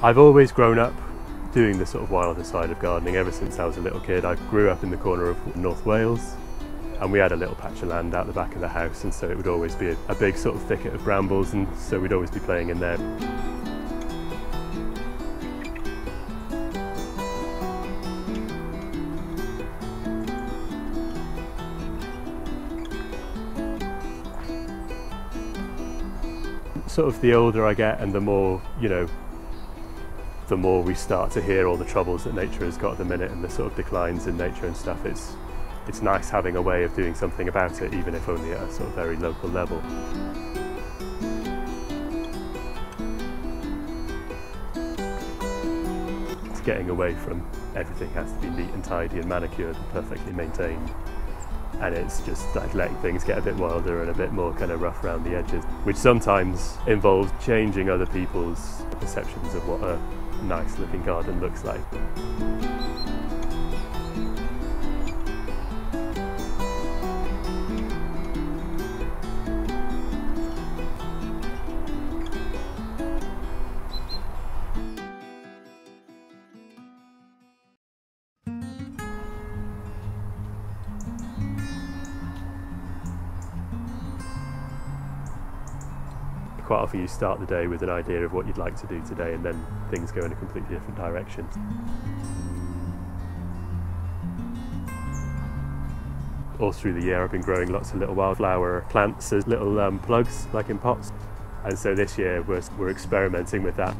I've always grown up doing the sort of wilder side of gardening ever since I was a little kid. I grew up in the corner of North Wales and we had a little patch of land out the back of the house and so it would always be a, a big sort of thicket of brambles and so we'd always be playing in there. Sort of the older I get and the more, you know, the more we start to hear all the troubles that nature has got at the minute and the sort of declines in nature and stuff, it's it's nice having a way of doing something about it, even if only at a sort of very local level. It's getting away from everything has to be neat and tidy and manicured and perfectly maintained. And it's just like letting things get a bit wilder and a bit more kind of rough around the edges, which sometimes involves changing other people's perceptions of what a nice looking garden looks like. Quite often you start the day with an idea of what you'd like to do today and then things go in a completely different direction. All through the year I've been growing lots of little wildflower plants as little um, plugs like in pots and so this year we're, we're experimenting with that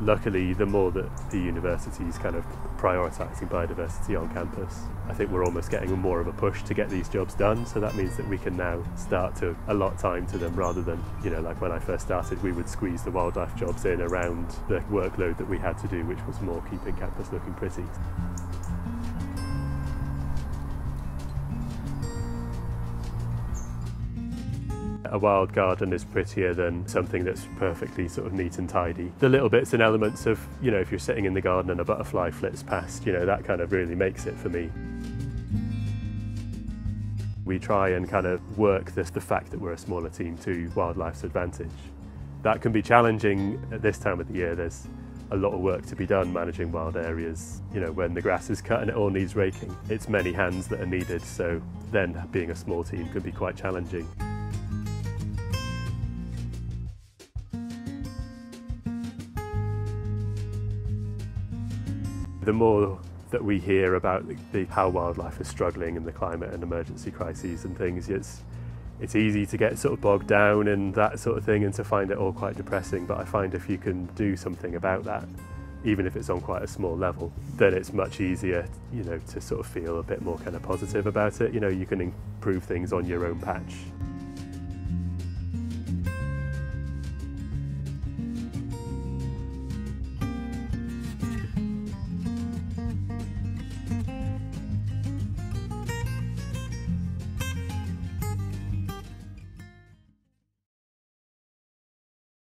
luckily, the more that the university is kind of prioritising biodiversity on campus, I think we're almost getting more of a push to get these jobs done. So that means that we can now start to allot time to them rather than, you know, like when I first started, we would squeeze the wildlife jobs in around the workload that we had to do, which was more keeping campus looking pretty. A wild garden is prettier than something that's perfectly sort of neat and tidy. The little bits and elements of, you know, if you're sitting in the garden and a butterfly flits past, you know, that kind of really makes it for me. We try and kind of work this, the fact that we're a smaller team to wildlife's advantage. That can be challenging at this time of the year. There's a lot of work to be done managing wild areas. You know, when the grass is cut and it all needs raking, it's many hands that are needed. So then being a small team can be quite challenging. The more that we hear about the, the, how wildlife is struggling and the climate and emergency crises and things, it's it's easy to get sort of bogged down and that sort of thing and to find it all quite depressing. But I find if you can do something about that, even if it's on quite a small level, then it's much easier, you know, to sort of feel a bit more kind of positive about it. You know, you can improve things on your own patch